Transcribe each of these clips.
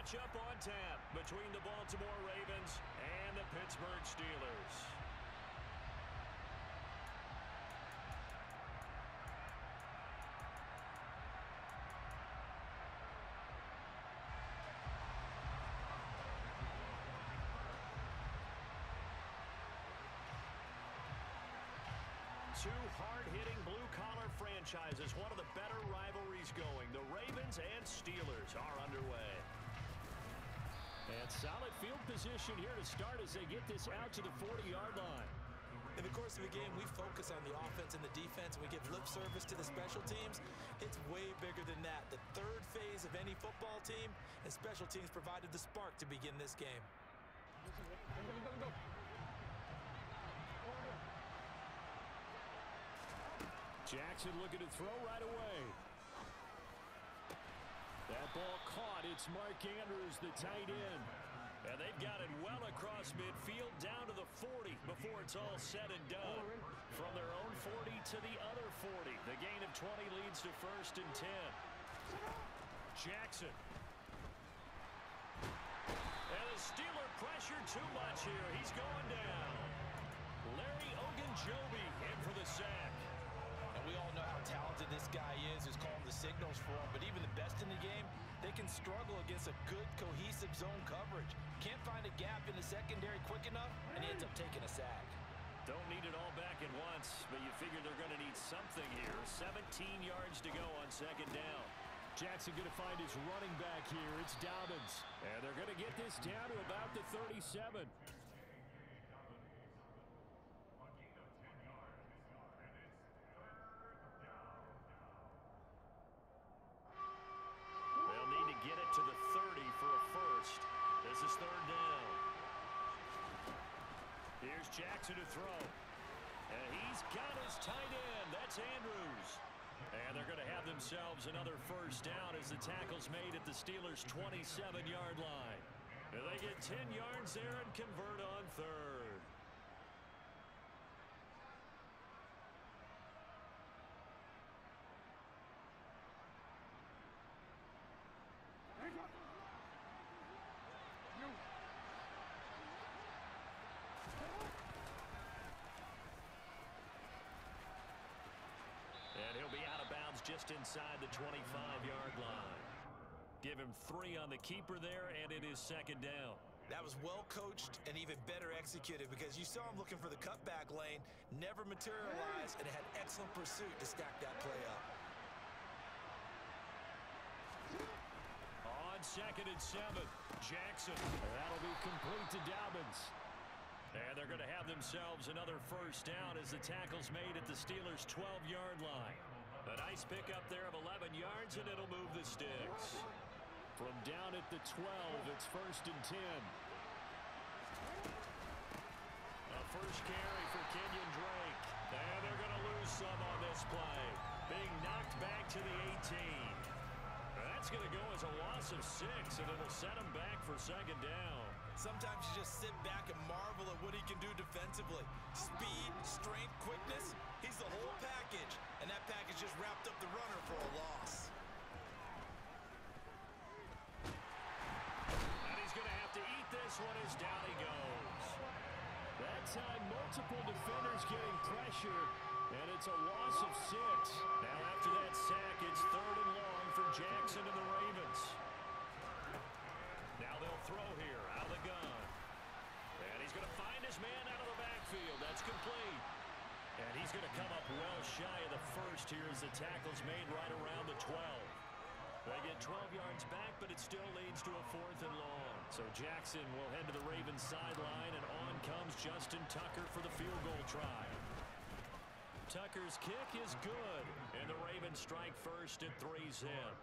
matchup on tap between the Baltimore Ravens and the Pittsburgh Steelers. Two hard-hitting blue-collar franchises, one of the better rivalries going. The Ravens and Steelers are underway. And solid field position here to start as they get this out to the 40-yard line. In the course of the game, we focus on the offense and the defense, and we give lip service to the special teams. It's way bigger than that. The third phase of any football team, and special teams provided the spark to begin this game. Jackson looking to throw right away. That ball caught. It's Mark Andrews, the tight end. And they've got it well across midfield down to the 40 before it's all said and done. From their own 40 to the other 40. The gain of 20 leads to first and 10. Jackson. And the Steeler pressure too much here. He's going down. Larry Ogunjobi in for the sack. How talented this guy is who's calling the signals for him. But even the best in the game, they can struggle against a good, cohesive zone coverage. Can't find a gap in the secondary quick enough, and he ends up taking a sack. Don't need it all back at once, but you figure they're going to need something here. 17 yards to go on second down. Jackson going to find his running back here. It's Dobbins. And they're going to get this down to about the 37. They'll need to get it to the 30 for a first. This is third down. Here's Jackson to throw. And he's got his tight end. That's Andrews. And they're going to have themselves another first down as the tackle's made at the Steelers' 27-yard line. And they get 10 yards there and convert on third. And he'll be out of bounds just inside the 25-yard line. Give him three on the keeper there, and it is second down. That was well coached and even better executed because you saw him looking for the cutback lane, never materialized, and had excellent pursuit to stack that play up. On second and seven, Jackson. That'll be complete to Dobbins. And they're going to have themselves another first down as the tackle's made at the Steelers' 12-yard line. A nice pickup there of 11 yards, and it'll move the sticks. From down at the 12, it's first and 10. A first carry for Kenyon Drake. And they're going to lose some on this play. Being knocked back to the 18. That's going to go as a loss of six, and it'll set him back for second down. Sometimes you just sit back and marvel at what he can do defensively. Speed, strength, quickness, he's the whole package. And that package just wrapped up the runner for a loss. And he's going to have to eat this one as down he goes. That time, multiple defenders getting pressure, and it's a loss of six. Now after that sack, it's third and long for Jackson and the Ravens. Now they'll throw here out of the gun. And he's going to find his man out of the backfield. That's complete. And he's going to come up well shy of the first here as the tackle's made right around the 12. They get 12 yards back, but it still leads to a fourth and long. So Jackson will head to the Ravens sideline, and on comes Justin Tucker for the field goal try. Tucker's kick is good, and the Ravens strike first at three zip.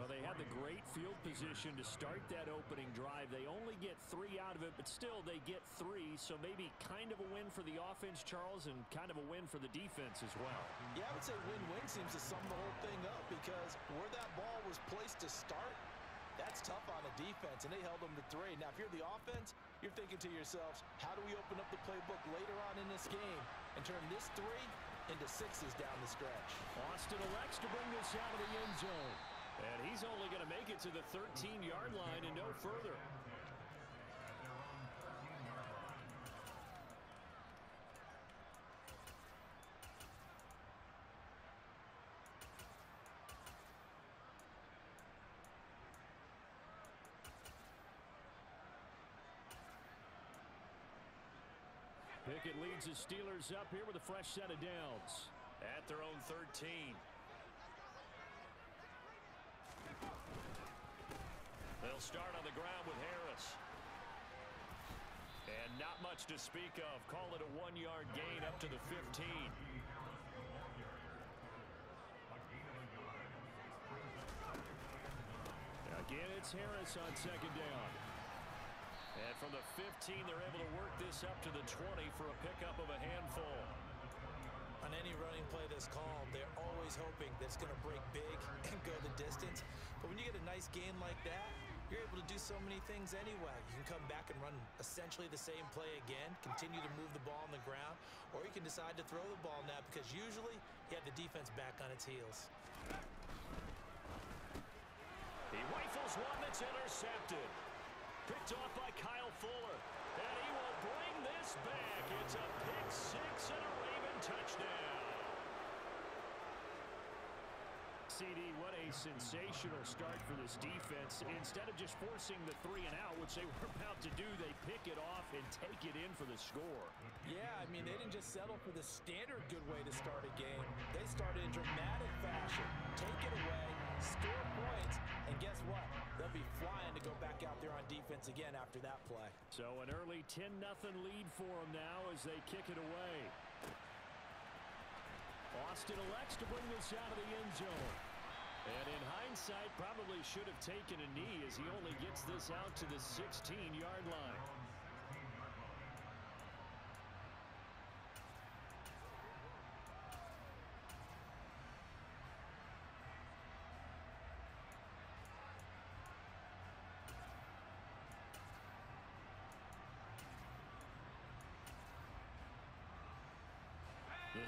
Well, they had the great field position to start that opening drive. They only get three out of it, but still they get three, so maybe kind of a win for the offense, Charles, and kind of a win for the defense as well. Yeah, I would say win-win seems to sum the whole thing up because where that ball was placed to start, that's tough on the defense, and they held them to three. Now, if you're the offense, you're thinking to yourselves, how do we open up the playbook later on in this game and turn this three into sixes down the stretch? Austin elects to bring this out of the end zone. And he's only going to make it to the 13-yard line and no further. Pickett leads the Steelers up here with a fresh set of downs. At their own 13. They'll start on the ground with Harris. And not much to speak of. Call it a one-yard gain up to the 15. Again, it's Harris on second down. From the 15, they're able to work this up to the 20 for a pickup of a handful. On any running play that's called, they're always hoping that it's going to break big and go the distance. But when you get a nice game like that, you're able to do so many things anyway. You can come back and run essentially the same play again, continue to move the ball on the ground, or you can decide to throw the ball now because usually you have the defense back on its heels. He rifles one that's intercepted. Picked off by Kyle Fuller. And he will bring this back. It's a pick six and a Raven touchdown. CD, what a sensational start for this defense. Instead of just forcing the three and out, which they were about to do, they pick it off and take it in for the score. Yeah, I mean, they didn't just settle for the standard good way to start a game. They started in dramatic fashion. Take it away, score points, and guess what? They'll be back out there on defense again after that play. So an early 10-0 lead for them now as they kick it away. Austin elects to bring this out of the end zone. And in hindsight, probably should have taken a knee as he only gets this out to the 16-yard line.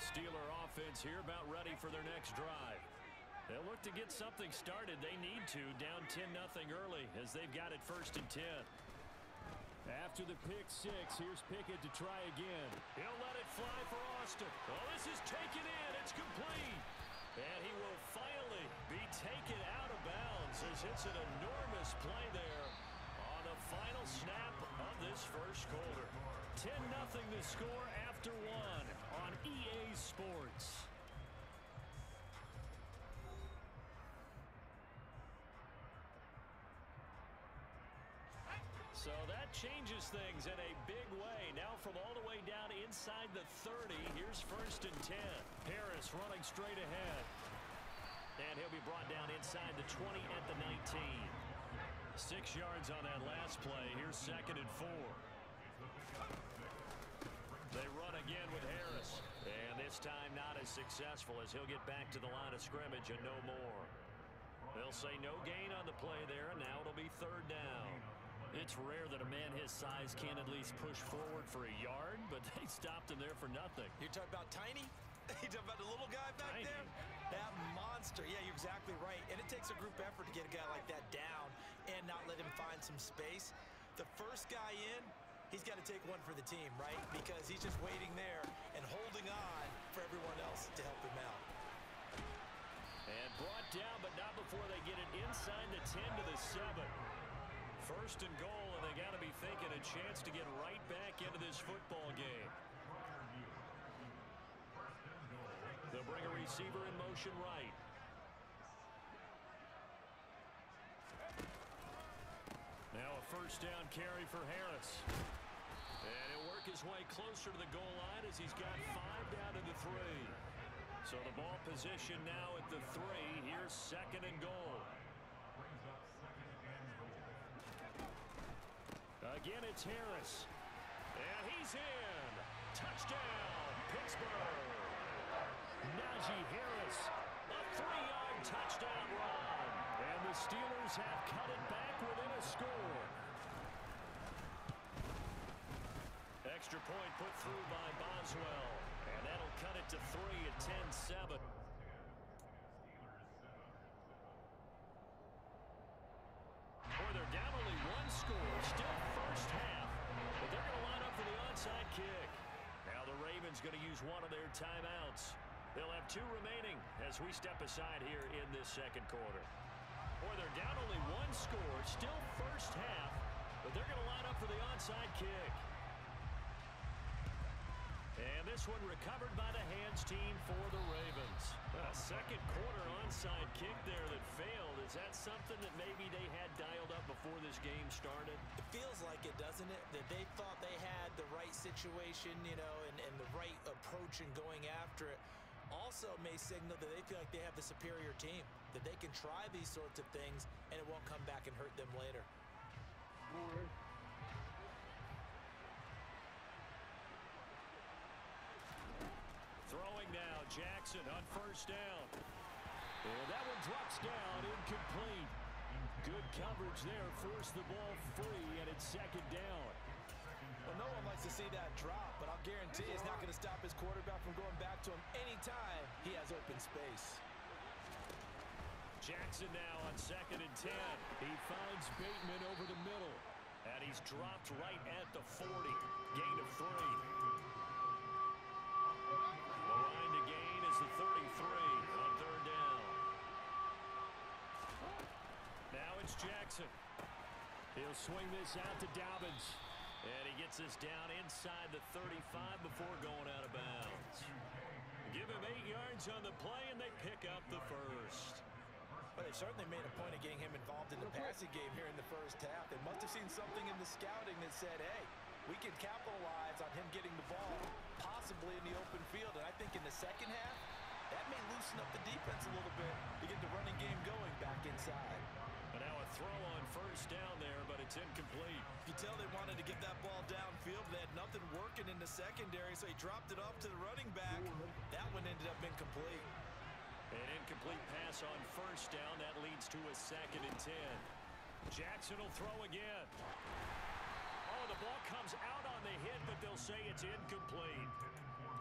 Steeler offense here about ready for their next drive. They'll look to get something started. They need to, down 10-0 early as they've got it first and 10. After the pick six, here's Pickett to try again. He'll let it fly for Austin. Oh, this is taken in. It's complete. And he will finally be taken out of bounds as it's an enormous play there on the final snap of this first quarter. 10-0 the score after one So that changes things in a big way. Now from all the way down inside the 30, here's first and 10. Harris running straight ahead. And he'll be brought down inside the 20 at the 19. Six yards on that last play. Here's second and four. They run again with Harris. And this time not as successful as he'll get back to the line of scrimmage and no more. They'll say no gain on the play there, and now it'll be third down. It's rare that a man his size can't at least push forward for a yard, but they stopped him there for nothing. You're talking about Tiny? you talking about the little guy back Tiny. there? That monster. Yeah, you're exactly right. And it takes a group effort to get a guy like that down and not let him find some space. The first guy in, he's got to take one for the team, right? Because he's just waiting there and holding on for everyone else to help him out. And brought down, but not before they get it inside the 10 to the 7. First and goal, and they got to be thinking a chance to get right back into this football game. They'll bring a receiver in motion right. Now a first down carry for Harris. And he'll work his way closer to the goal line as he's got five down to the three. So the ball position now at the three. Here's second and goal. Again, it's Harris. And he's in. Touchdown, Pittsburgh. Najee Harris. A three-yard touchdown run. And the Steelers have cut it back within a score. Extra point put through by Boswell. And that'll cut it to three at 10-7. Boy, they're down only one use one of their timeouts. They'll have two remaining as we step aside here in this second quarter. Boy, they're down only one score, still first half, but they're going to line up for the onside kick. And this one recovered by the hands team for the Ravens. A second quarter onside kick there that failed. Is that something that maybe they had dialed up before this game started? It feels like it, doesn't it? That they thought they had the right situation, you know, and, and the right approach in going after it. Also may signal that they feel like they have the superior team, that they can try these sorts of things and it won't come back and hurt them later. Throwing now, Jackson on first down. And that one drops down, incomplete. Good coverage there, forced the ball free, and it's second down. Well, no one likes to see that drop, but I'll guarantee it's not going to stop his quarterback from going back to him anytime he has open space. Jackson now on second and 10. He finds Bateman over the middle. And he's dropped right at the 40. Gain of three. The line to gain is the 33 on third down. Now it's Jackson. He'll swing this out to Dobbins. And he gets this down inside the 35 before going out of bounds. Give him eight yards on the play, and they pick up the first. Well, they certainly made a point of getting him involved in the passing game here in the first half. They must have seen something in the scouting that said, hey, we can capitalize on him getting the ball, possibly in the open field. And I think in the second half, that may loosen up the defense a little bit to get the running game going back inside. But now a throw on first down there, but it's incomplete. You can tell they wanted to get that ball downfield. But they had nothing working in the secondary, so he dropped it off to the running back. That one ended up incomplete. An incomplete pass on first down. That leads to a second and 10. Jackson will throw again. Oh, the ball comes out on the hit, but they'll say it's incomplete.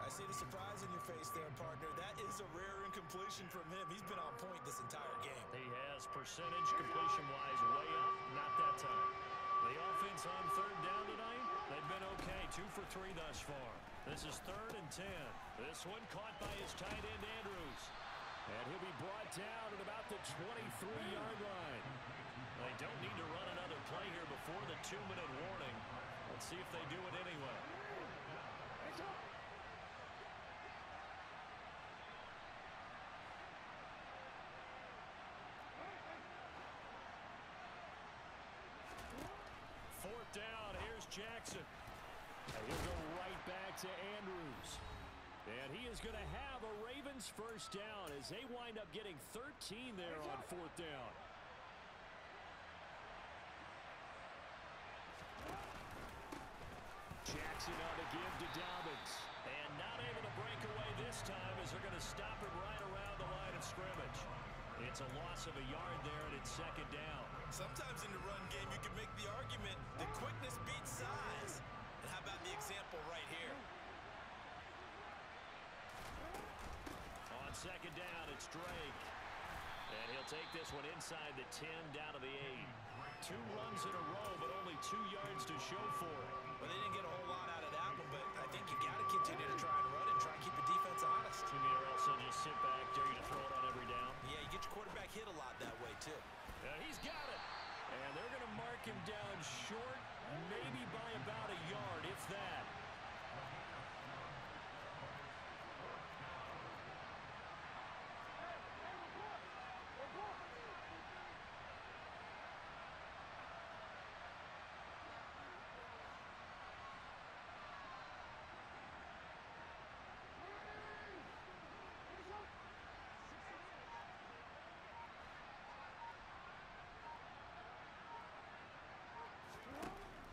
I see the surprise in your face there, partner. That is a rare incompletion from him. He's been on point this entire game. He has percentage completion-wise way up. Not that time. The offense on third down tonight, they've been okay. Two for three thus far. This is third and 10. This one caught by his tight end, Andrews. And he'll be brought down at about the 23-yard line. They don't need to run another play here before the two-minute warning. Let's see if they do it anyway. Fourth down, here's Jackson. And he'll go right back to Andrews. And he is going to have a Ravens first down as they wind up getting 13 there on fourth down. Jackson on the give to Dobbins. And not able to break away this time as they're going to stop him right around the line of scrimmage. It's a loss of a yard there, and it's second down. Sometimes second down, it's Drake. And he'll take this one inside the 10, down to the 8. Two runs in a row, but only two yards to show for it. Well, they didn't get a whole lot out of that one, but I think you got to continue to try and run and try and keep the defense honest. You mean or else they'll just sit back, dare you to throw it on every down? Yeah, you get your quarterback hit a lot that way, too. And he's got it. And they're going to mark him down short, maybe by about a yard, if that.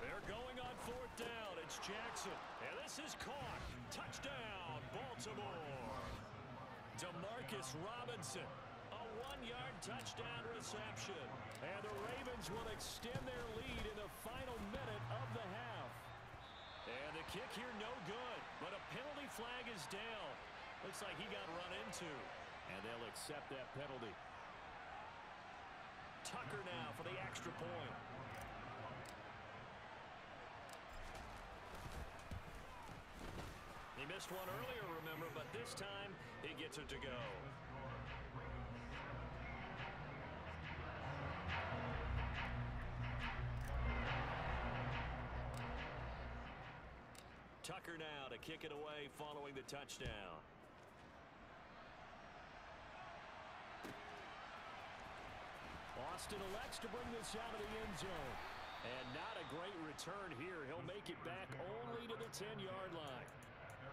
They're going on fourth down. It's Jackson. And this is caught. Touchdown, Baltimore. Demarcus Robinson. A one-yard touchdown reception. And the Ravens will extend their lead in the final minute of the half. And the kick here no good. But a penalty flag is down. Looks like he got run into. And they'll accept that penalty. Tucker now for the extra point. He missed one earlier, receiver, but this time he gets it to go. Tucker now to kick it away following the touchdown. Austin elects to bring this out of the end zone. And not a great return here. He'll make it back only to the 10-yard line.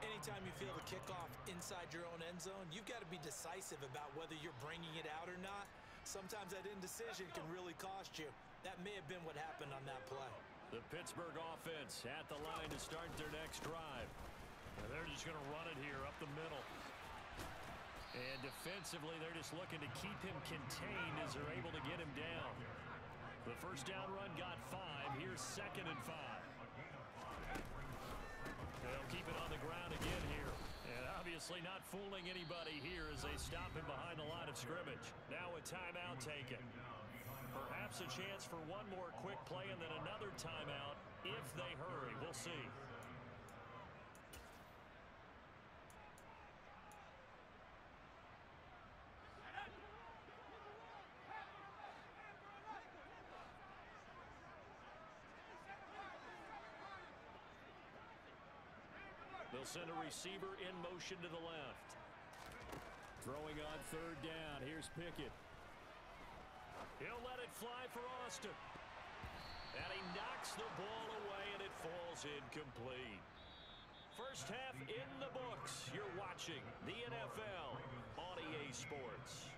Anytime you feel the kickoff inside your own end zone, you've got to be decisive about whether you're bringing it out or not. Sometimes that indecision can really cost you. That may have been what happened on that play. The Pittsburgh offense at the line to start their next drive. And they're just going to run it here up the middle. And defensively, they're just looking to keep him contained as they're able to get him down. The first down run got five. Here's second and five. They'll keep it on the ground again here. And obviously not fooling anybody here as they stop him behind the line of scrimmage. Now a timeout taken. Perhaps a chance for one more quick play and then another timeout if they hurry. We'll see. They'll send a receiver in motion to the left. Throwing on third down. Here's Pickett. He'll let it fly for Austin. And he knocks the ball away, and it falls incomplete. First half in the books. You're watching the NFL on EA Sports.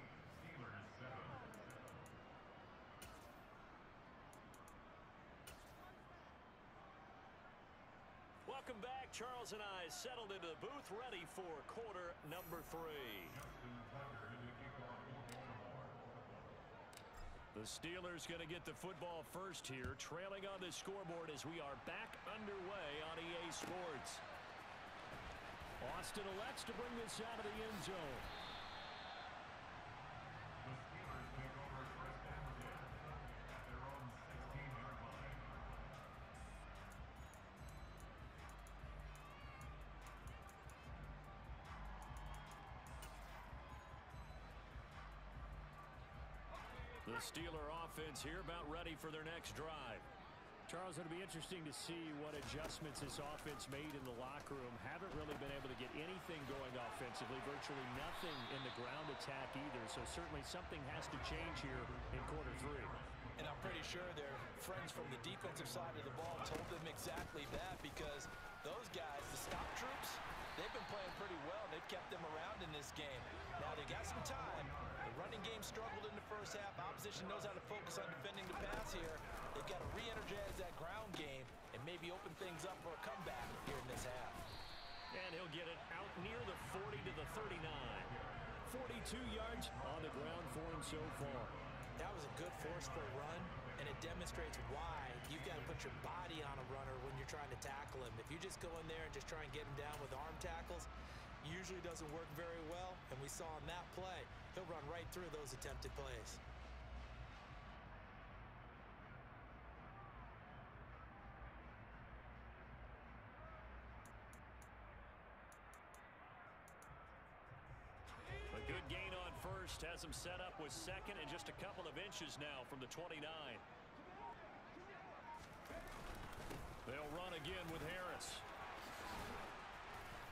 Welcome back. Charles and I settled into the booth ready for quarter number three. The Steelers going to get the football first here, trailing on the scoreboard as we are back underway on EA Sports. Austin elects to bring this out of the end zone. The Steeler offense here about ready for their next drive. Charles, it'll be interesting to see what adjustments this offense made in the locker room. Haven't really been able to get anything going offensively, virtually nothing in the ground attack either. So certainly something has to change here in quarter three. And I'm pretty sure their friends from the defensive side of the ball told them exactly that because those guys, the stop troops, they've been playing pretty well. They've kept them around in this game. Now they got some time. The running game struggled in the first half. Opposition knows how to focus on defending the pass here. They've got to re-energize that ground game and maybe open things up for a comeback here in this half. And he'll get it out near the 40 to the 39. 42 yards on the ground for him so far. That was a good forceful run, and it demonstrates why you've got to put your body on a runner when you're trying to tackle him. If you just go in there and just try and get him down with arm tackles, usually doesn't work very well, and we saw in that play, he'll run right through those attempted plays. A good gain on first has him set up with second and just a couple of inches now from the 29. They'll run again with Harris.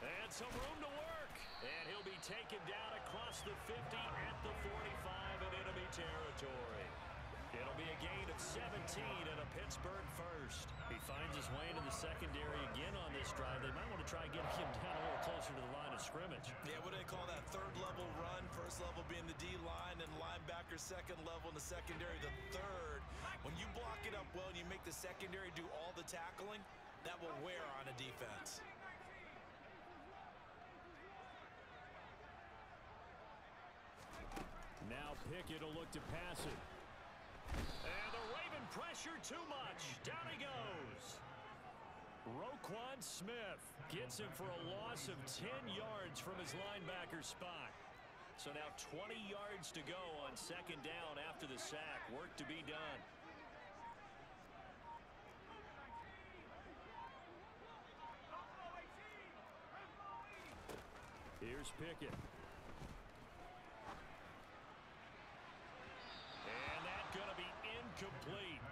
And some room to work. And he'll be taken down across the 50 at the 45 in enemy territory. It'll be a gain of 17 and a Pittsburgh first. He finds his way into the secondary again on this drive. They might want to try getting him down a little closer to the line of scrimmage. Yeah, what do they call that? Third level run. First level being the D-line and linebacker second level and the secondary the third. When you block it up well and you make the secondary do all the tackling, that will wear on a defense. Now Pickett will look to pass it. And the Raven pressure too much. Down he goes. Roquan Smith gets him for a loss of 10 yards from his linebacker spot. So now 20 yards to go on second down after the sack. Work to be done. Here's Pickett. And that's going to be incomplete.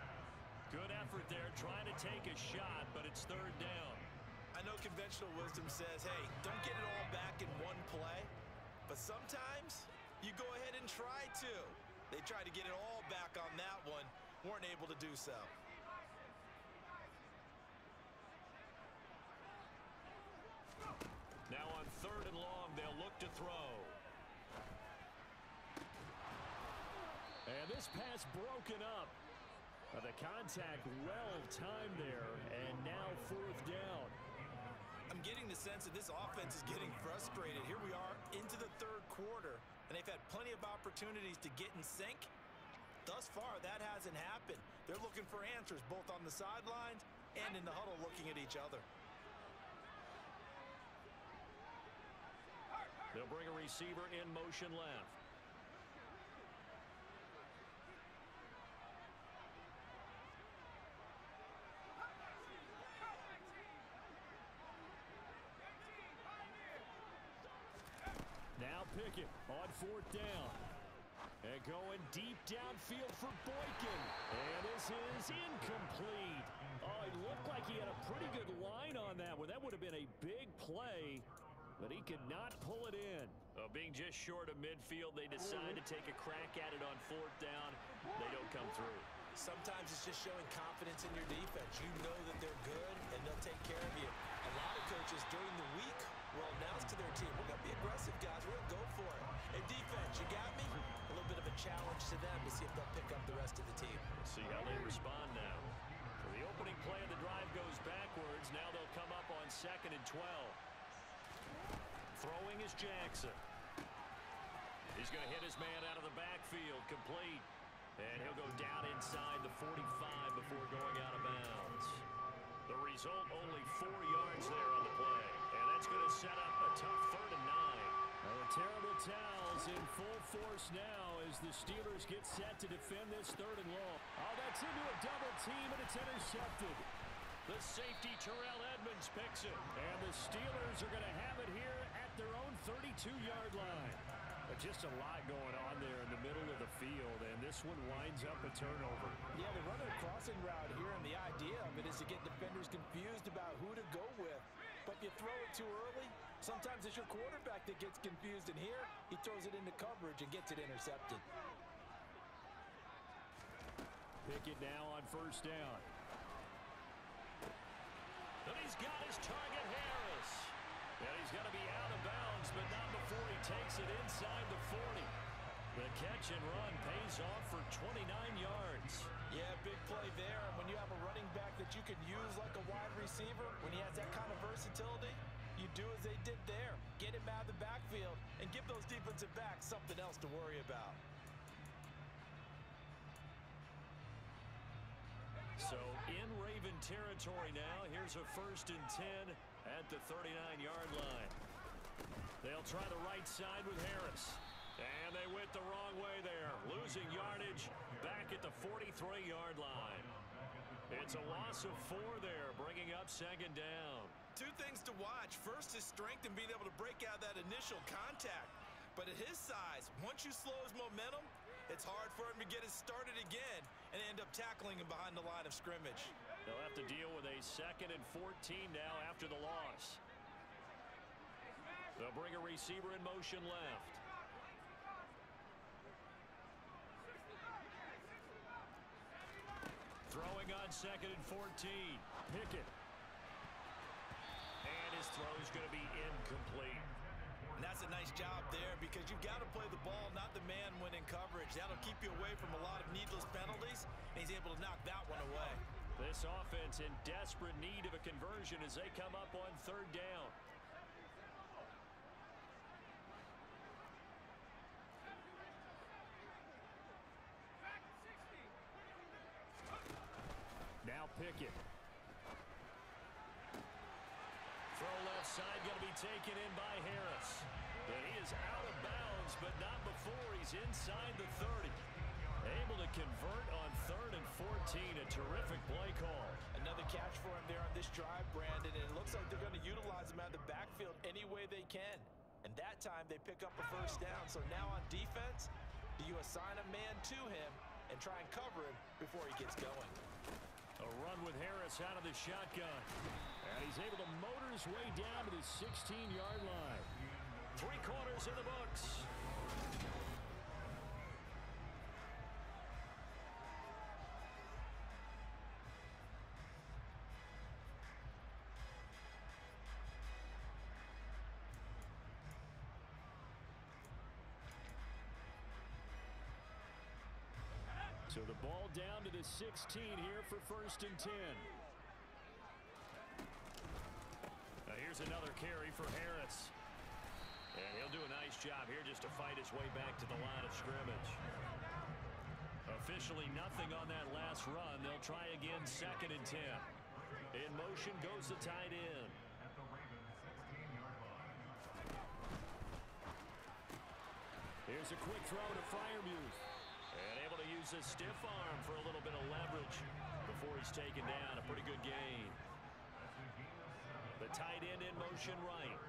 Good effort there trying to take a shot, but it's third down. I know conventional wisdom says, hey, don't get it all back in one play. But sometimes you go ahead and try to. They tried to get it all back on that one, weren't able to do so. Now on third and long, they'll look to throw. And this pass broken up. The contact well timed there, and now fourth down. I'm getting the sense that this offense is getting frustrated. Here we are into the third quarter, and they've had plenty of opportunities to get in sync. Thus far, that hasn't happened. They're looking for answers both on the sidelines and in the huddle looking at each other. They'll bring a receiver in motion left. Now Pickett on fourth down. And going deep downfield for Boykin. And this is incomplete. Oh, he looked like he had a pretty good line on that one. That would have been a big play, but he could not pull it in. Uh, being just short of midfield, they decide to take a crack at it on fourth down. They don't come through. Sometimes it's just showing confidence in your defense. You know that they're good, and they'll take care of you. A lot of coaches during the week will announce to their team, we're going to be aggressive, guys. We're going to go for it. And defense, you got me? A little bit of a challenge to them to see if they'll pick up the rest of the team. We'll see how they respond now. So the opening play of the drive goes backwards. Now they'll come up on second and 12. Throwing is Jackson. He's going to hit his man out of the backfield, complete. And he'll go down inside the 45 before going out of bounds. The result, only four yards there on the play. That's going to set up a tough third and nine. Oh, terrible towels in full force now as the Steelers get set to defend this third and long. Oh, that's into a double team, and it's intercepted. The safety, Terrell Edmunds, picks it. And the Steelers are going to have it here at their own 32-yard line. But just a lot going on there in the middle of the field, and this one winds up a turnover. Yeah, they run a crossing route here, and the idea of it is to get defenders confused about who to go with. But you throw it too early, sometimes it's your quarterback that gets confused, and here he throws it into coverage and gets it intercepted. Pickett now on first down. And he's got his target, Harris. And he's going to be out of bounds, but not before he takes it inside the 40. The catch and run pays off for 29 yards. Yeah, big play there. And when you have a running back that you can use like a wide receiver, when he has that kind of versatility, you do as they did there. Get him out of the backfield and give those defensive backs something else to worry about. So in Raven territory now, here's a first and 10 at the 39-yard line. They'll try the right side with Harris. And they went the wrong way there. Losing yardage back at the 43-yard line. It's a loss of four there, bringing up second down. Two things to watch. First, his strength and being able to break out that initial contact. But at his size, once you slow his momentum, it's hard for him to get it started again and end up tackling him behind the line of scrimmage. They'll have to deal with a second and 14 now after the loss. They'll bring a receiver in motion left. Throwing on second and 14. Pickett. And his throw is going to be incomplete. And that's a nice job there because you've got to play the ball, not the man when in coverage. That'll keep you away from a lot of needless penalties, and he's able to knock that one away. This offense in desperate need of a conversion as they come up on third down. Now Pickett. Throw left side going to be taken in by Harris. But he is out of bounds, but not before he's inside the 30. Able to convert on third and 14. A terrific play call. Another catch for him there on this drive, Brandon, and it looks like they're going to utilize him out of the backfield any way they can. And That time they pick up a first down. So now on defense, do you assign a man to him and try and cover him before he gets going? A run with Harris out of the shotgun. And he's able to motor his way down to the 16-yard line. Three quarters in the books. So the ball down to the 16 here for first and 10. Now here's another carry for Harris. And he'll do a nice job here just to fight his way back to the line of scrimmage. Officially nothing on that last run. They'll try again second and 10. In motion goes the tight end. Here's a quick throw to Freiermuth. And able to use his stiff arm for a little bit of leverage before he's taken down. A pretty good gain. The tight end in motion right.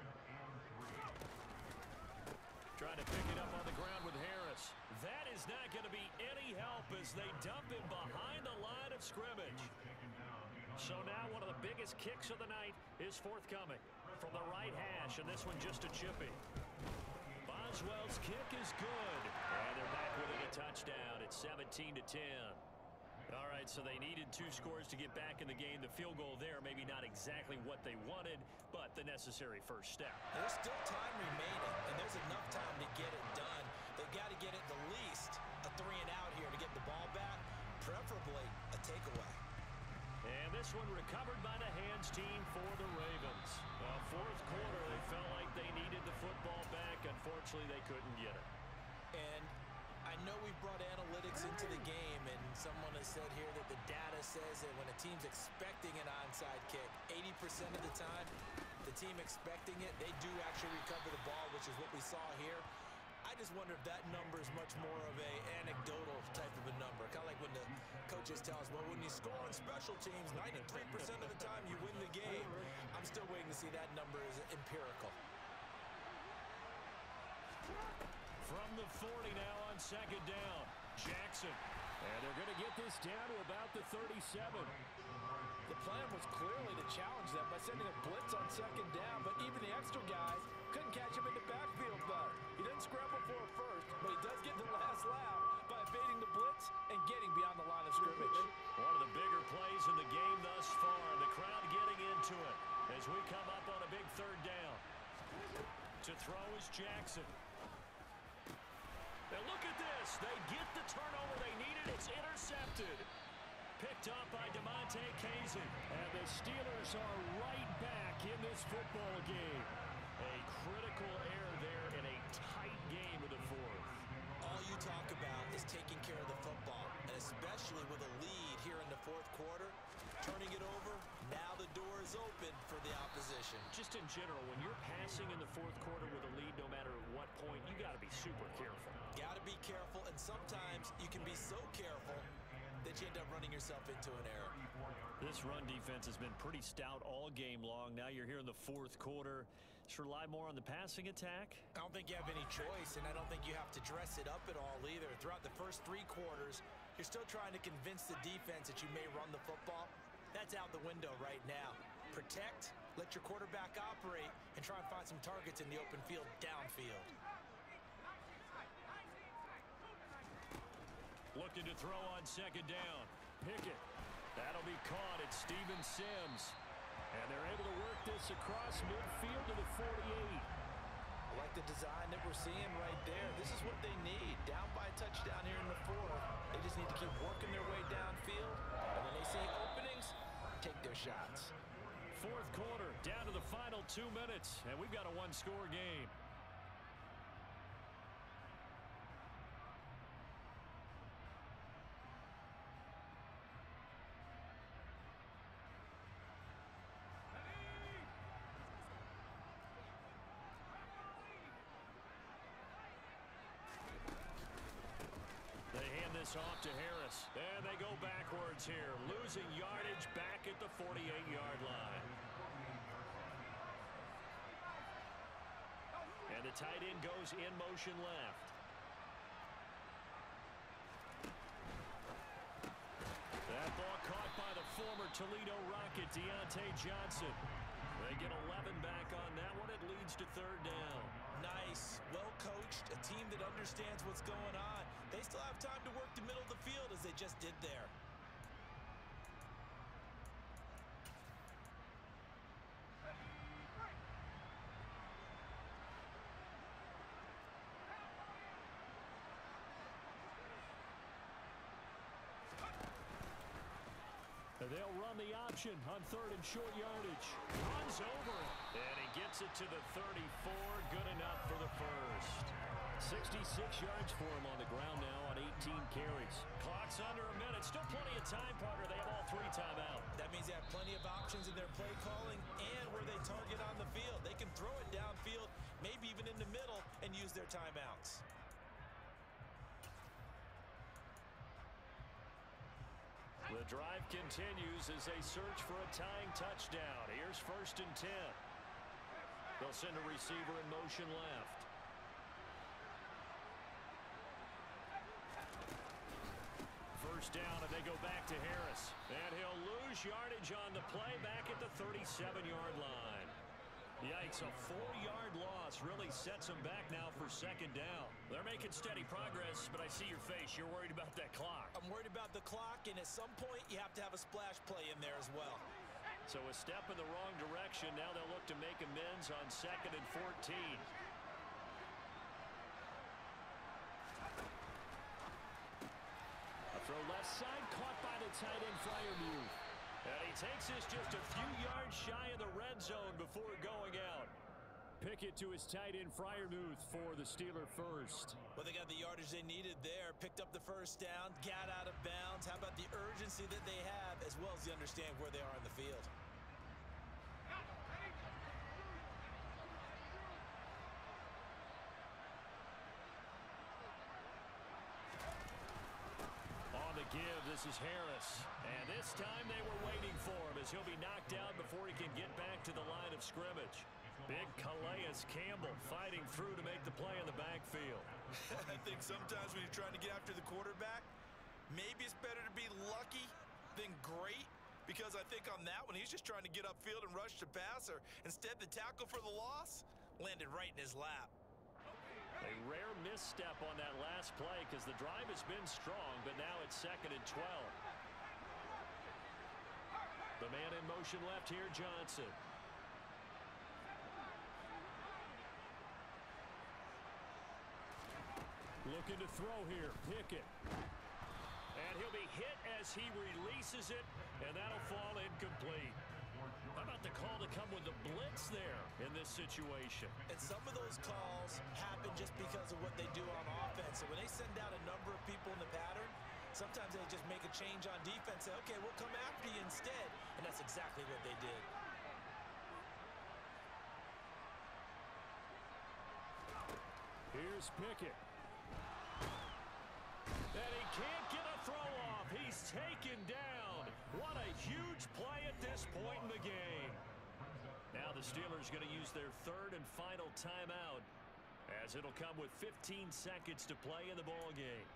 Trying to pick it up on the ground with Harris. That is not going to be any help as they dump him behind the line of scrimmage. So now one of the biggest kicks of the night is forthcoming from the right hash, and this one just a chippy. Boswell's kick is good. And they're back within a touchdown. It's 17 to 10. All right, so they needed two scores to get back in the game. The field goal there, maybe not exactly what they wanted, but the necessary first step. There's still time remaining, and there's enough time to get it done. They've got to get it the least a three and out here to get the ball back, preferably a takeaway. And this one recovered by the hands team for the Ravens. Uh, fourth quarter, they felt like they needed the football back. Unfortunately, they couldn't get it. And I know we've brought analytics into the game, and someone has said here that the data says that when a team's expecting an onside kick, 80% of the time, the team expecting it, they do actually recover the ball, which is what we saw here. I just wonder if that number is much more of a anecdotal type of a number. Kind of like when the coaches tell us, well, when you score on special teams, 93% of the time you win the game. I'm still waiting to see that number is empirical. From the 40 now on second down. Jackson. And they're going to get this down to about the 37. The plan was clearly to challenge them by sending a blitz on second down, but even the extra guys couldn't catch him in the backfield though. He didn't scramble for it first, but he does get the last laugh by evading the blitz and getting beyond the line of scrimmage. One of the bigger plays in the game thus far. and The crowd getting into it as we come up on a big third down. To throw is Jackson. Now look at this. They get the turnover they needed. It's intercepted. Picked up by Damontae Kazee. And the Steelers are right back in this football game. A critical error there in a tight game of the fourth. All you talk about is taking care of the football, and especially with a lead here in the fourth quarter, turning it over, now the door is open for the opposition. Just in general, when you're passing in the fourth quarter with a lead, no matter point, you got to be super careful. Got to be careful, and sometimes you can be so careful that you end up running yourself into an error. This run defense has been pretty stout all game long. Now you're here in the fourth quarter. Just rely more on the passing attack. I don't think you have any choice, and I don't think you have to dress it up at all either. Throughout the first three quarters, you're still trying to convince the defense that you may run the football. That's out the window right now. Protect, let your quarterback operate, and try and find some targets in the open field downfield. Looking to throw on second down. Pickett. That'll be caught at Steven Sims. And they're able to work this across midfield to the 48. I like the design that we're seeing right there. This is what they need. Down by a touchdown here in the fourth. They just need to keep working their way downfield. And when they see openings, take their shots. Fourth quarter, down to the final two minutes. And we've got a one-score game. They hand this off to And they go backwards here, losing yardage back at the 48-yard line. And And the tight end goes in motion left. That ball caught by the former Toledo Rocket, Diontae Johnson. They get 11 back on that one. It leads to third down. Nice. Well coached. A team that understands what's going on. They still have time to work the middle of the field as they just did there. They'll run the option on third and short yardage. Runs over it. And he gets it to the 34. Good enough for the first. 66 yards for him on the ground now on 18 carries. Clock's under a minute. Still plenty of time, partner. They have all three timeout. That means they have plenty of options in their play calling and where they target on the field. They can throw it downfield, maybe even in the middle, and use their timeouts. The drive continues as they search for a tying touchdown. Here's first and 10. They'll send a receiver in motion left. First down, and they go back to Harris. And he'll lose yardage on the play back at the 37-yard line. Yikes, a four-yard loss really sets them back now for second down. They're making steady progress, but I see your face. You're worried about that clock. I'm worried about the clock, and at some point, you have to have a splash play in there as well. So a step in the wrong direction. Now they'll look to make amends on second and 14. A throw left side, caught by the tight end Freiermuth. And he takes this just a few yards shy of the red zone before going out. Pickett to his tight end Freiermuth for the Steeler first. Well, they got the yardage they needed there. Picked up the first down, got out of bounds. How about the urgency that they have as well as the understand where they are in the field? On the give, this is Harris. And this time they were waiting for him as he'll be knocked out before he can get back to the line of scrimmage. Big Calais Campbell fighting through to make the play in the backfield. I think sometimes when you're trying to get after the quarterback, maybe it's better to be lucky than great because I think on that one, he's just trying to get upfield and rush the passer. Instead, the tackle for the loss landed right in his lap. A rare misstep on that last play because the drive has been strong, but now it's second and 12. The man in motion left here, Johnson. Looking to throw here, Pickett. And he'll be hit as he releases it, and that'll fall incomplete. How about the call to come with the blitz there in this situation? And some of those calls happen just because of what they do on offense. And when they send out a number of people in the pattern, sometimes they just make a change on defense. Say, okay, we'll come after you instead. And that's exactly what they did. Here's Pickett. And he can't get a throw off. He's taken down. What a huge play at this point in the game. Now the Steelers are going to use their third and final timeout as it'll come with 15 seconds to play in the ball game.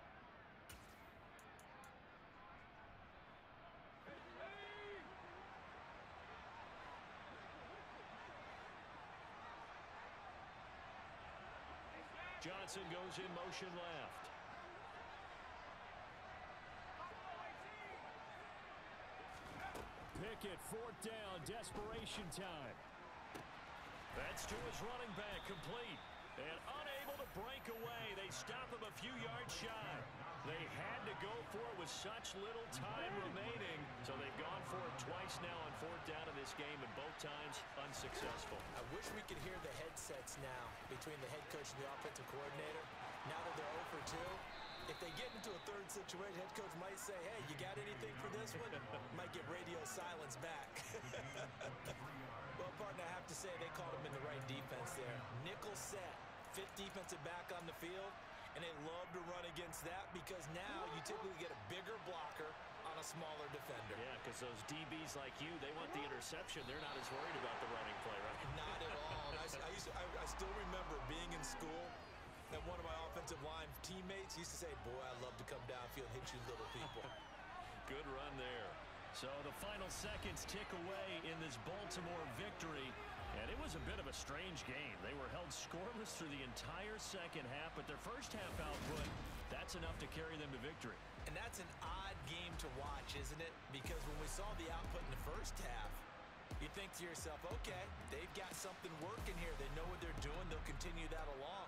Johnson goes in motion left. Fourth down, desperation time. That's to his running back, complete. And unable to break away. They stop him a few yards shy. They had to go for it with such little time remaining. So they've gone for it twice now on fourth down in this game, and both times unsuccessful. I wish we could hear the headsets now between the head coach and the offensive coordinator. Now that they're 0 for 2, if they get into a third situation, head coach might say, hey, you got anything for this one? might get radio silence back. well, partner, I have to say they called him in the right defense there. Nickel set, fifth defensive back on the field, and they love to run against that because now you typically get a bigger blocker on a smaller defender. Yeah, because those DBs like you, they want the interception. They're not as worried about the running play, right? Not at all. I, I, used to, I, I still remember being in school and one of my offensive line teammates used to say, boy, I love to come downfield hit you little people. Good run there. So the final seconds tick away in this Baltimore victory. And it was a bit of a strange game. They were held scoreless through the entire second half, but their first half output, that's enough to carry them to victory. And that's an odd game to watch, isn't it? Because when we saw the output in the first half, you think to yourself, okay, they've got something working here. They know what they're doing. They'll continue that along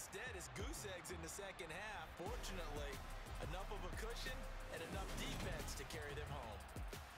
instead is goose eggs in the second half. Fortunately, enough of a cushion and enough defense to carry them home.